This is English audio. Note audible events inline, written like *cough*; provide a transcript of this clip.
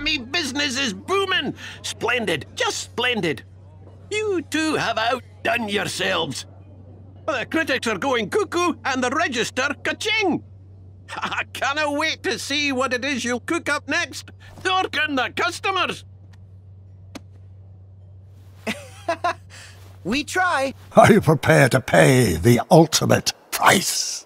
me business is booming. Splendid, just splendid. You two have outdone yourselves. The critics are going cuckoo and the register ka-ching. *laughs* I cannot wait to see what it is you'll cook up next. Dorking the customers. *laughs* We try. Are you prepared to pay the ultimate price?